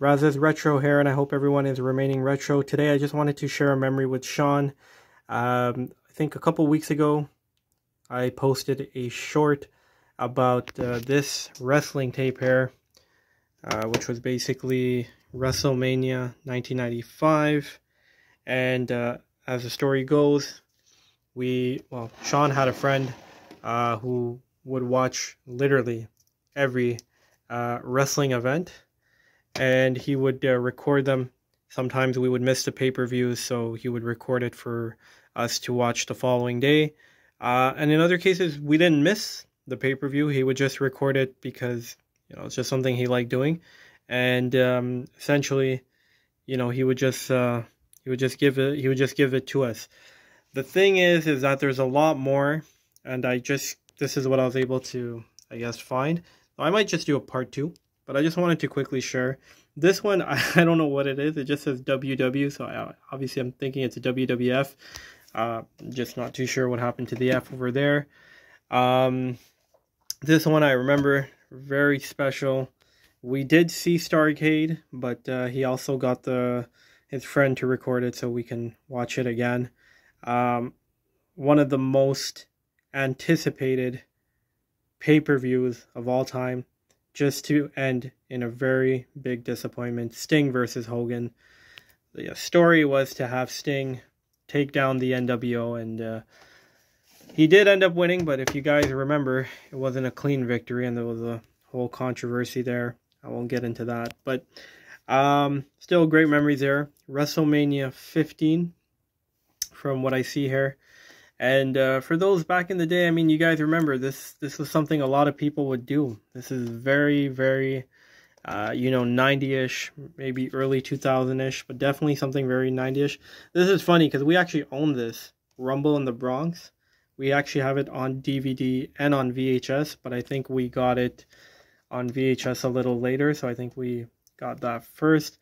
Raz's Retro here, and I hope everyone is remaining retro. Today, I just wanted to share a memory with Shan. Um, I think a couple weeks ago, I posted a short about uh, this wrestling tape here, uh, which was basically WrestleMania 1995. And uh, as the story goes, we, well, Shan had a friend uh, who would watch literally every uh, wrestling event and he would uh, record them. Sometimes we would miss the pay per views, so he would record it for us to watch the following day. Uh, and in other cases, we didn't miss the pay per view. He would just record it because you know it's just something he liked doing, and um, essentially, you know, he would just uh, he would just give it he would just give it to us. The thing is, is that there's a lot more, and I just this is what I was able to I guess find. I might just do a part two but I just wanted to quickly share. This one, I, I don't know what it is. It just says WW, so I, obviously I'm thinking it's a WWF. Uh, just not too sure what happened to the F over there. Um, this one I remember, very special. We did see Starcade, but uh, he also got the his friend to record it so we can watch it again. Um, one of the most anticipated pay-per-views of all time just to end in a very big disappointment. Sting versus Hogan. The uh, story was to have Sting take down the NWO, and uh, he did end up winning. But if you guys remember, it wasn't a clean victory, and there was a whole controversy there. I won't get into that, but um, still great memories there. WrestleMania 15, from what I see here. And uh, for those back in the day, I mean, you guys remember this. This was something a lot of people would do. This is very, very, uh, you know, 90ish, maybe early 2000ish, but definitely something very 90ish. This is funny because we actually own this Rumble in the Bronx. We actually have it on DVD and on VHS, but I think we got it on VHS a little later, so I think we got that first.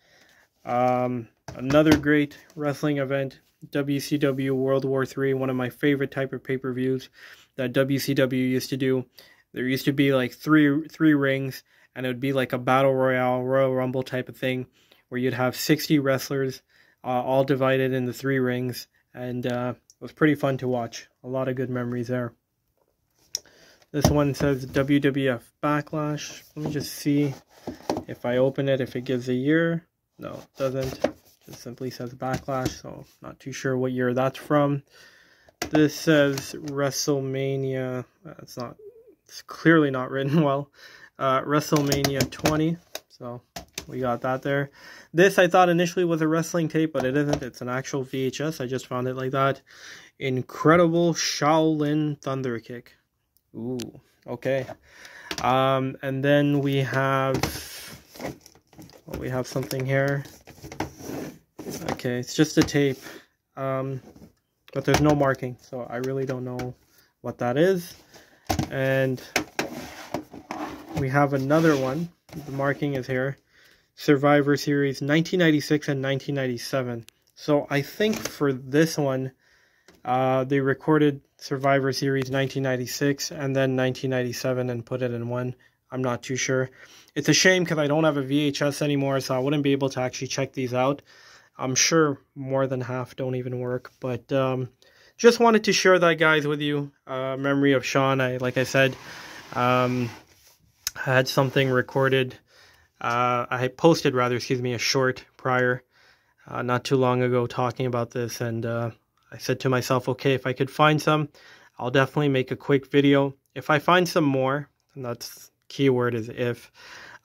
Um, another great wrestling event WCW World War III, one of my favorite type of pay-per-views that WCW used to do. There used to be like three three rings, and it would be like a battle royale, Royal Rumble type of thing, where you'd have 60 wrestlers, uh, all divided into three rings, and uh, it was pretty fun to watch. A lot of good memories there. This one says WWF Backlash. Let me just see if I open it, if it gives a year. No, it doesn't. It simply says Backlash, so not too sure what year that's from. This says WrestleMania. It's not. It's clearly not written well. Uh, WrestleMania 20. So we got that there. This I thought initially was a wrestling tape, but it isn't. It's an actual VHS. I just found it like that. Incredible Shaolin Thunder Kick. Ooh, okay. Um, and then we have well, we have something here. Okay, it's just a tape, um, but there's no marking, so I really don't know what that is. And we have another one. The marking is here. Survivor Series 1996 and 1997. So I think for this one, uh, they recorded Survivor Series 1996 and then 1997 and put it in one. I'm not too sure. It's a shame because I don't have a VHS anymore, so I wouldn't be able to actually check these out. I'm sure more than half don't even work, but um, just wanted to share that, guys, with you. Uh, memory of Shan. I like I said, um, I had something recorded. Uh, I posted rather, excuse me, a short prior, uh, not too long ago, talking about this, and uh, I said to myself, okay, if I could find some, I'll definitely make a quick video. If I find some more, and that's keyword is if,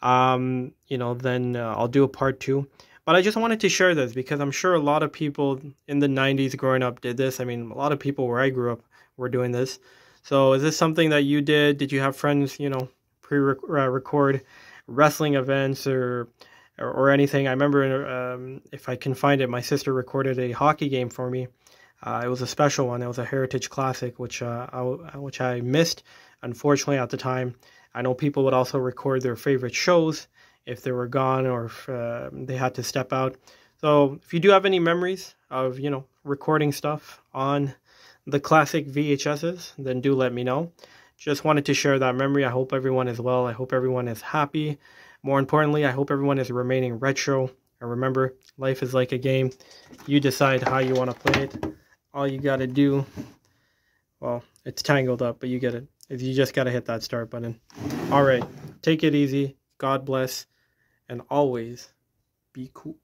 um, you know, then uh, I'll do a part two. But I just wanted to share this because I'm sure a lot of people in the 90s growing up did this. I mean, a lot of people where I grew up were doing this. So is this something that you did? Did you have friends, you know, pre-record uh, wrestling events or, or, anything? I remember um, if I can find it, my sister recorded a hockey game for me. Uh, it was a special one. It was a Heritage Classic, which uh, I, which I missed, unfortunately, at the time. I know people would also record their favorite shows if they were gone or if uh, they had to step out. So if you do have any memories of, you know, recording stuff on the classic VHSs, then do let me know. Just wanted to share that memory. I hope everyone is well. I hope everyone is happy. More importantly, I hope everyone is remaining retro. And remember, life is like a game. You decide how you want to play it. All you got to do, well, it's tangled up, but you get it. You just got to hit that start button. All right, take it easy. God bless. And always be cool.